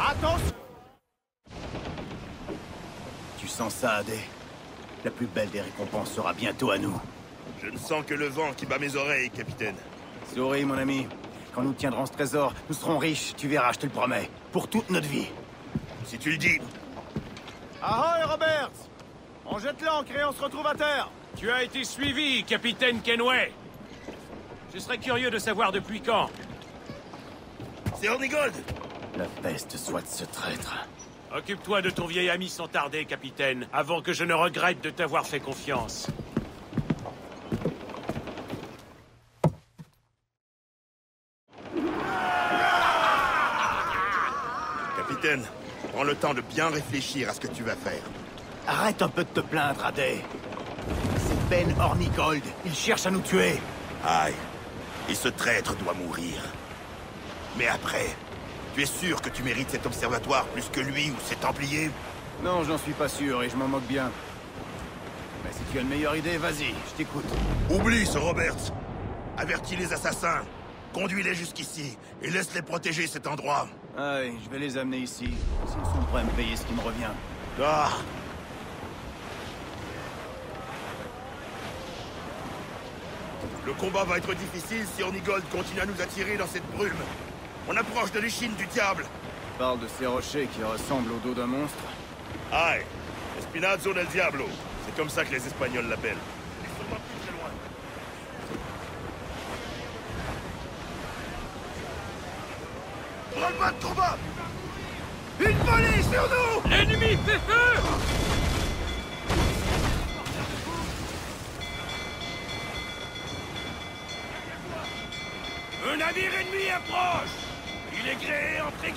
Attention Tu sens ça, Adé La plus belle des récompenses sera bientôt à nous. Je ne sens que le vent qui bat mes oreilles, capitaine. Souris, mon ami. Quand nous tiendrons ce trésor, nous serons riches, tu verras, je te le promets. Pour toute notre vie. Si tu le dis. Ahoy, Roberts On jette l'ancre et on se retrouve à terre Tu as été suivi, capitaine Kenway Je serais curieux de savoir depuis quand. C'est Hornigold la peste soit de ce traître. Occupe-toi de ton vieil ami sans tarder, capitaine, avant que je ne regrette de t'avoir fait confiance. Capitaine, prends le temps de bien réfléchir à ce que tu vas faire. Arrête un peu de te plaindre, Adé. C'est Ben Hornigold. Il cherche à nous tuer. Aïe. Et ce traître doit mourir. Mais après, tu es sûr que tu mérites cet observatoire plus que lui ou ses Templiers Non, j'en suis pas sûr et je m'en moque bien. Mais si tu as une meilleure idée, vas-y, je t'écoute. Oublie ce Roberts. Avertis les assassins. Conduis-les jusqu'ici et laisse-les protéger cet endroit. Aïe, je vais les amener ici. S'ils sont prêts à me payer ce qui me revient. Ah Le combat va être difficile si Hornigold continue à nous attirer dans cette brume. On approche de l'échine du diable. Parle de ces rochers qui ressemblent au dos d'un monstre. Aïe Espinazo del Diablo. C'est comme ça que les Espagnols l'appellent. Sont pas plus très loin. Branle-bas de combat Une volée sur nous L'ennemi fait feu Un navire ennemi approche Ils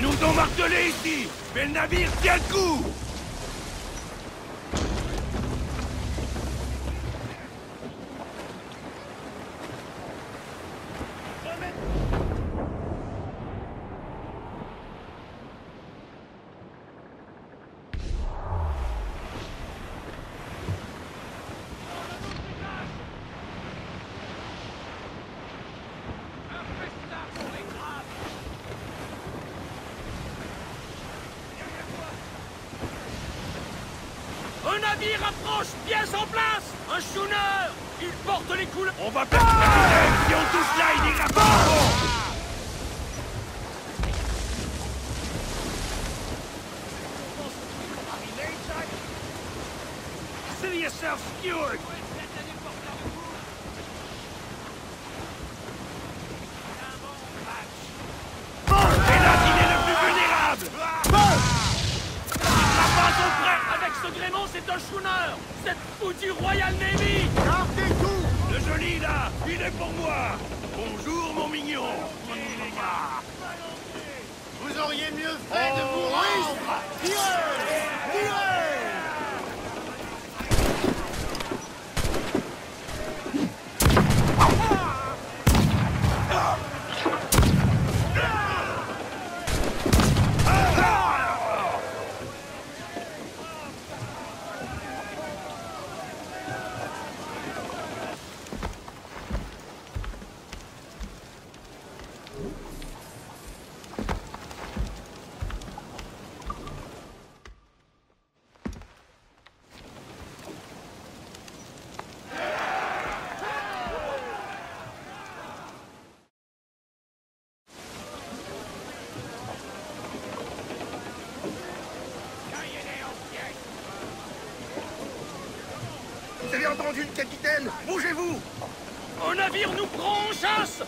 nous ont martelé ici Mais le navire tient le coup Un navire approche, pièce en place. Un schooner Il porte les couleurs. On va perdre capitaine Si on touche là, il ira pas. Consider yourself secured Et là, il est le plus vulnérable La base au frère avec ce gréement, c'est un schooner Cette foutue Royal Navy Gardez tout Le joli, là, il est pour moi Bonjour, mon mignon les gars Vous auriez mieux fait de vous rendre Tirez Tirez Vous avez entendu le capitaine. Bougez-vous. Un navire nous prend en chasse.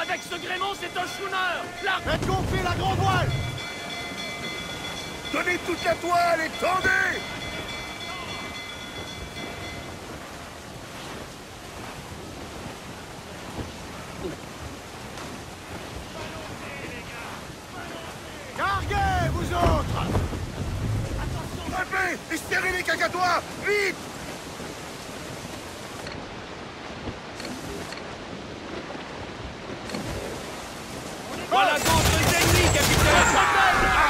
Avec ce gréement, c'est un schooner. La Faites gonfler la grand voile. Donnez toute la toile et tendez Carguez, vous autres Frappez et serrez les cacatois Vite Voilà contre les ennemis, capitaine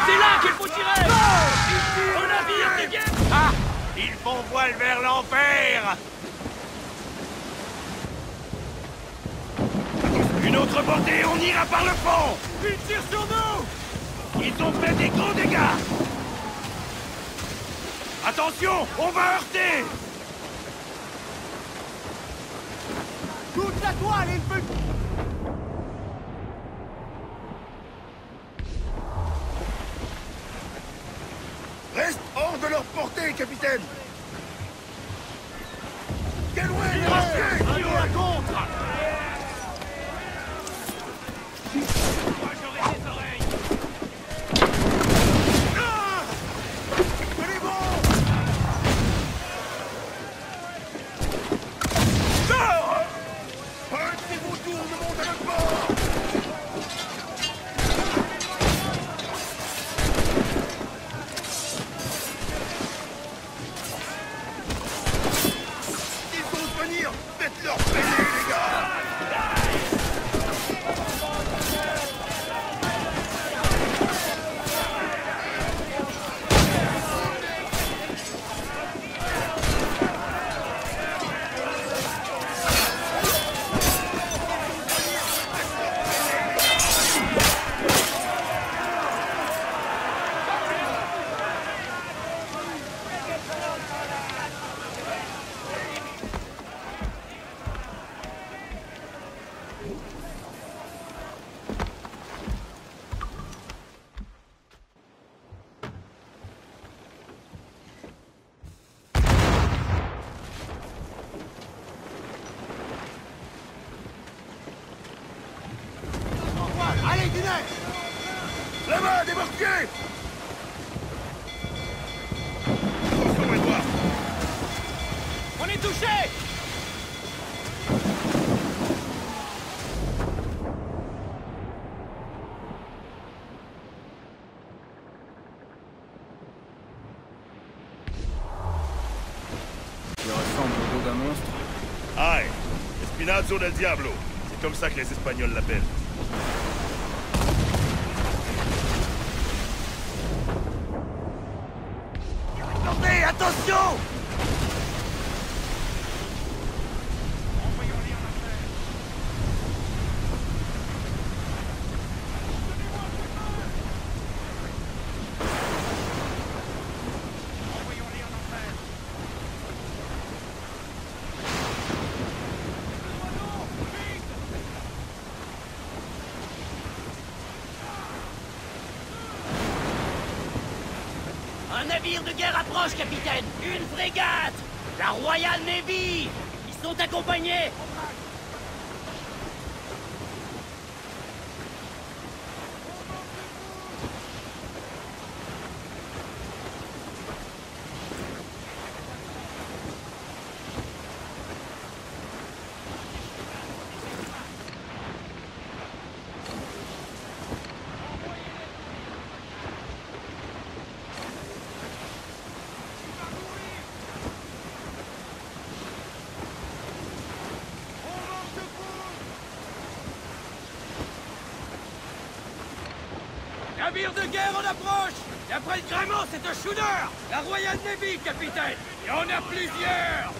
C'est là qu'il faut tirer Un navire qui vient Ah Il mon voile vers l'enfer On ira par le fond Ils tirent sur nous. Ils ont fait des gros dégâts. Attention, on va heurter. Toute la toile et le feu Reste hors de leur portée, capitaine. Contre Del Diablo C'est comme ça que les Espagnols l'appellent. Attendez, attention Un navire de guerre approche, capitaine. Une frégate La Royal Navy. Ils sont accompagnés Navire de guerre en approche. D'après le gréement, c'est un schooner La Royal Navy, capitaine. Y en a plusieurs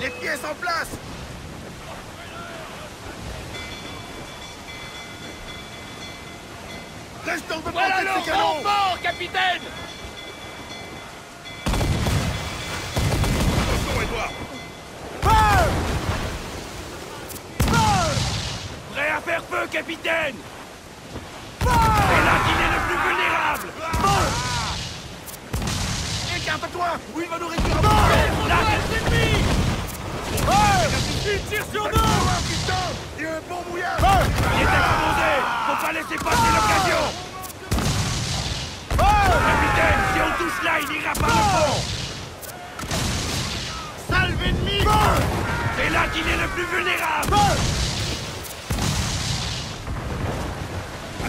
Les pièces en place. Reste de Voilà le ces canons. renfort, capitaine. Attention, Edouard. Prêt à faire feu, capitaine. C'est là qu'il est le plus vulnérable. Écarte-toi ou il va nous réduire à Là, Il tire sur nous putain Il y a un bon mouillage Il est explosé Faut pas laisser passer l'occasion Capitaine, si on touche là, il ira par le fond Salve ennemi C'est là qu'il est le plus vulnérable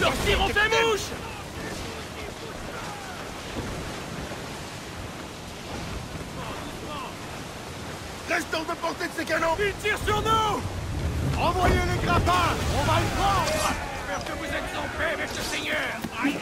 Leur tir, on fait mouche Reste hors de portée de ces canons. Il tire sur nous. Envoyez les grappins. On va le prendre. J'espère que vous êtes en paix avec le Seigneur. Aïe.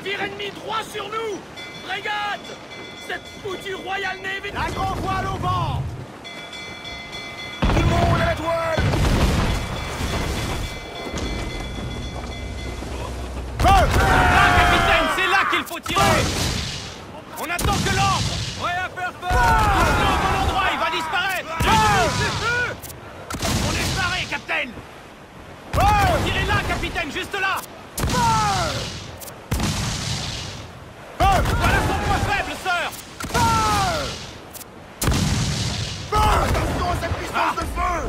Navire ennemi droit sur nous. Frégate Cette foutue Royal Navy. La grand voile au vent. Tout le monde à la toile Capitaine, c'est là qu'il faut tirer. On attend que l'ordre. Prêt à faire feu Toujours au bon endroit, il va disparaître. Feu. On est paré, capitaine. Tirez là, capitaine, juste là Cette puissance de feu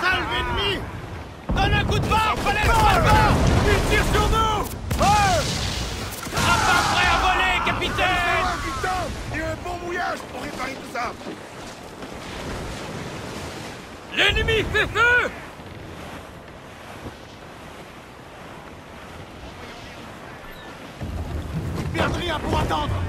Salve ennemi. Donne un coup de barre, fallait le Il tire sur nous. Rappin prêt à voler, capitaine. Il y a un bon mouillage pour réparer tout ça. L'ennemi fait feu Perdre rien pour attendre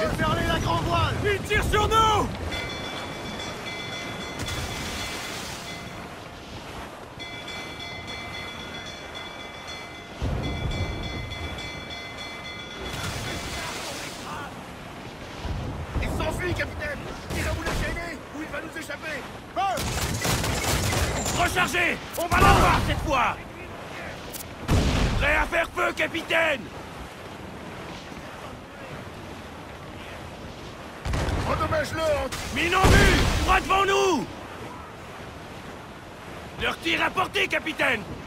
Déferlez la grand voile. Il tire sur nous. Tir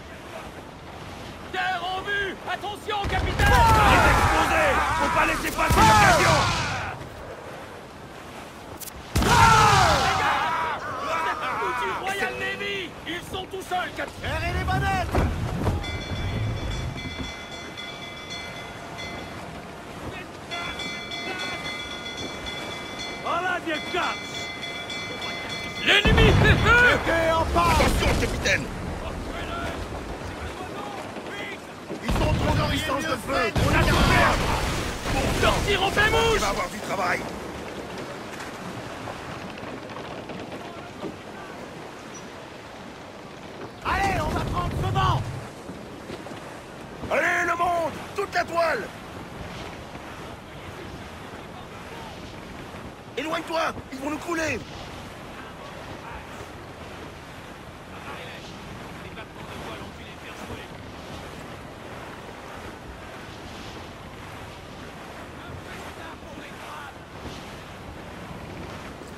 Éloigne-toi Ils vont nous couler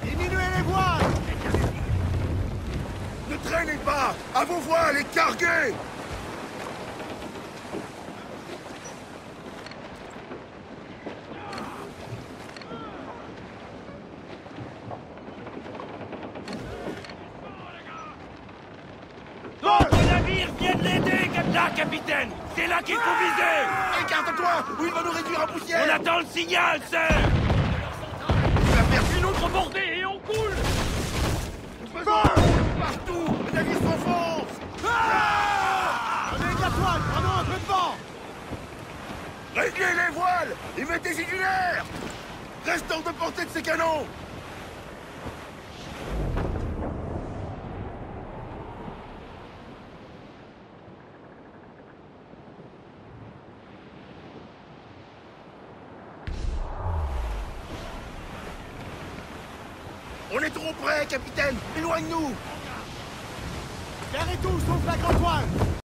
Diminuez les voiles Ne traînez pas À vos voiles et carguez D'autres navires viennent l'aider, cap- là, capitaine C'est là qu'il faut viser. Écarte-toi ou il va nous réduire en poussière. On attend le signal, sir. Il va faire Une autre bordée et on coule. Partout Les navires s'enfoncent Prenez de la toile, prenons un peu de vent. Réglez les voiles et mettez-y du l'air Reste hors de portée de ces canons On est trop capitaine Éloigne-nous. Carrez tout, sauf la grande